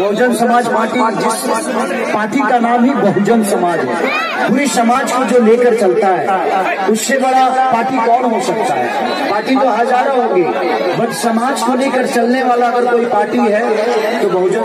Bahujan Samaj party, जिस party का नाम ही बहुजन समाज है। पूरी समाज को जो लेकर चलता है, उससे बड़ा पार्टी कौन हो सकता है? पार्टी तो हज़ारों होगी, बट समाज को लेकर चलने वाला अगर कोई पार्टी है तो बहुजन